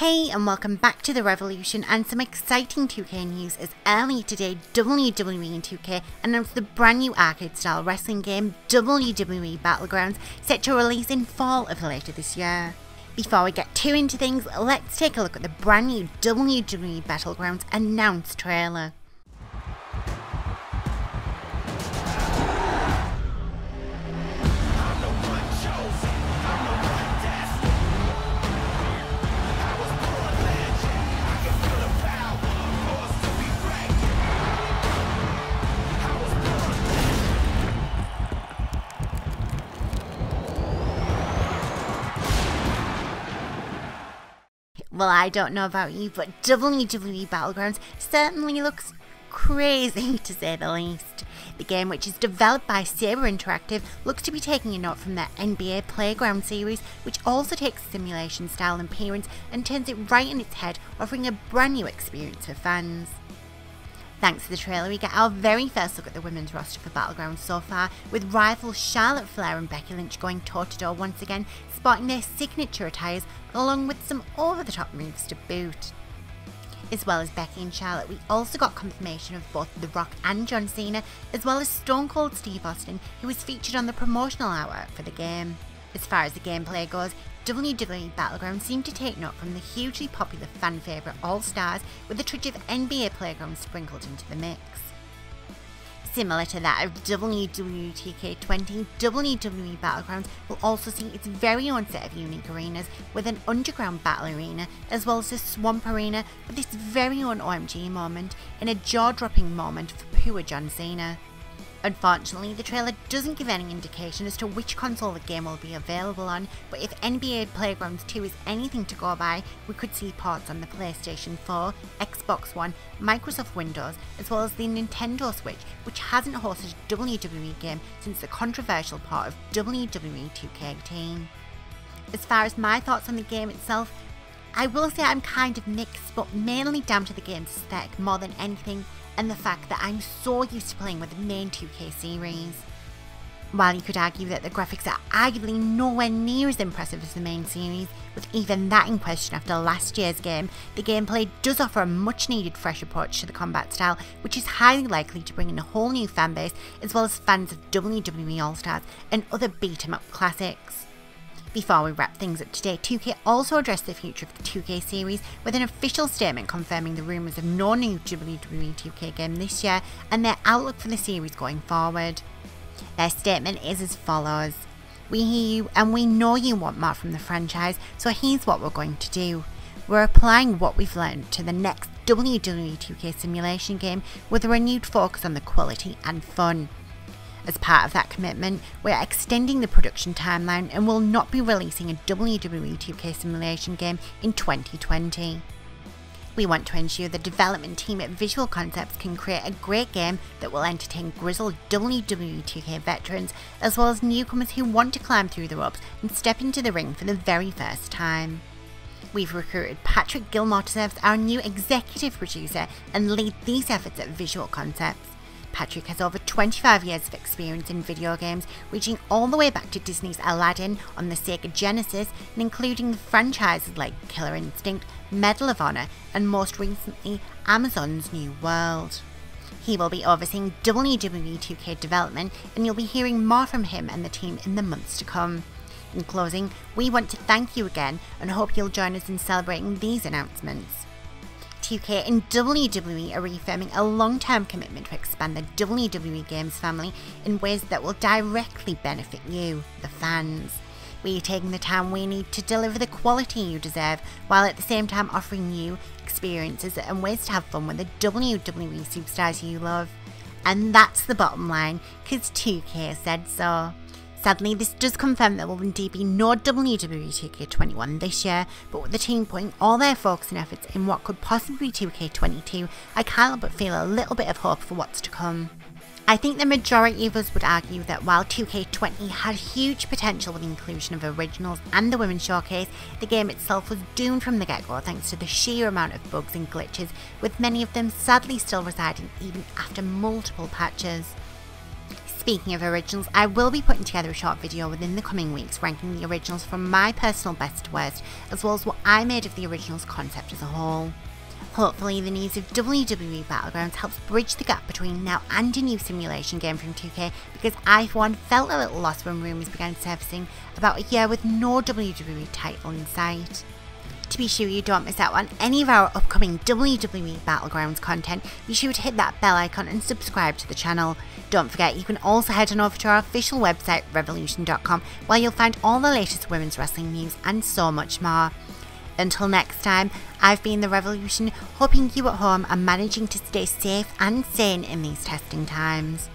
Hey and welcome back to the RevELLEution and some exciting 2K news as earlier today WWE and 2K announced the brand new arcade style wrestling game WWE Battlegrounds set to release in fall of later this year. Before we get too into things, let's take a look at the brand new WWE Battlegrounds announced trailer. Well, I don't know about you, but WWE Battlegrounds certainly looks crazy to say the least. The game, which is developed by Saber Interactive, looks to be taking a note from the NBA Playground series, which also takes simulation style appearance and turns it right in its head, offering a brand new experience for fans. Thanks to the trailer, we get our very first look at the women's roster for Battleground so far, with rivals Charlotte Flair and Becky Lynch going toe to toe once again, sporting their signature attires along with some over the top moves to boot. As well as Becky and Charlotte, we also got confirmation of both The Rock and John Cena, as well as Stone Cold Steve Austin, who was featured on the promotional hour for the game. As far as the gameplay goes, WWE Battlegrounds seemed to take note from the hugely popular fan favourite All Stars with a touch of NBA Playground sprinkled into the mix. Similar to that of WWE 2K20, WWE Battlegrounds will also see its very own set of unique arenas with an underground battle arena as well as a swamp arena with its very own OMG moment in a jaw-dropping moment for pure John Cena. Unfortunately, the trailer doesn't give any indication as to which console the game will be available on, but if NBA Playgrounds 2 is anything to go by, we could see ports on the PlayStation 4, Xbox One, Microsoft Windows, as well as the Nintendo Switch, which hasn't hosted a WWE game since the controversial port of WWE 2K18. As far as my thoughts on the game itself, I will say I'm kind of mixed, but mainly down to the game's aesthetic more than anything and the fact that I'm so used to playing with the main 2K series. While you could argue that the graphics are arguably nowhere near as impressive as the main series, with even that in question after last year's game, the gameplay does offer a much needed fresh approach to the combat style, which is highly likely to bring in a whole new fanbase as well as fans of WWE All Stars and other beat 'em up classics. Before we wrap things up today, 2K also addressed the future of the 2K series with an official statement confirming the rumours of no new WWE 2K game this year and their outlook for the series going forward. Their statement is as follows. We hear you and we know you want more from the franchise, so here's what we're going to do. We're applying what we've learned to the next WWE 2K simulation game with a renewed focus on the quality and fun. As part of that commitment, we're extending the production timeline and will not be releasing a WWE 2K simulation game in 2020. We want to ensure the development team at Visual Concepts can create a great game that will entertain grizzled WWE 2K veterans as well as newcomers who want to climb through the ropes and step into the ring for the very first time. We've recruited Patrick Gilmore to serve as our new executive producer and lead these efforts at Visual Concepts. Patrick has over 25 years of experience in video games, reaching all the way back to Disney's Aladdin on the Sega Genesis and including franchises like Killer Instinct, Medal of Honor, and most recently Amazon's New World. He will be overseeing WWE 2K development, and you'll be hearing more from him and the team in the months to come. In closing, we want to thank you again and hope you'll join us in celebrating these announcements. 2K and WWE are reaffirming a long term commitment to expand the WWE Games family in ways that will directly benefit you, the fans. We are taking the time we need to deliver the quality you deserve, while at the same time offering you experiences and ways to have fun with the WWE superstars you love. And that's the bottom line, because 2K said so. Sadly, this does confirm there will indeed be no WWE 2K21 this year, but with the team putting all their focus and efforts in what could possibly be 2K22, I can't help but feel a little bit of hope for what's to come. I think the majority of us would argue that while 2K20 had huge potential with the inclusion of originals and the Women's Showcase, the game itself was doomed from the get-go thanks to the sheer amount of bugs and glitches, with many of them sadly still residing even after multiple patches. Speaking of originals, I will be putting together a short video within the coming weeks ranking the originals from my personal best to worst, as well as what I made of the originals concept as a whole. Hopefully the news of WWE Battlegrounds helps bridge the gap between now and a new simulation game from 2K because I for one felt a little lost when rumours began surfacing about a year with no WWE title in sight. To be sure you don't miss out on any of our upcoming WWE Battlegrounds content, be sure to hit that bell icon and subscribe to the channel. Don't forget you can also head on over to our official website revelleution.com where you'll find all the latest women's wrestling news and so much more. Until next time, I've been The RevELLEution, hoping you at home are managing to stay safe and sane in these testing times.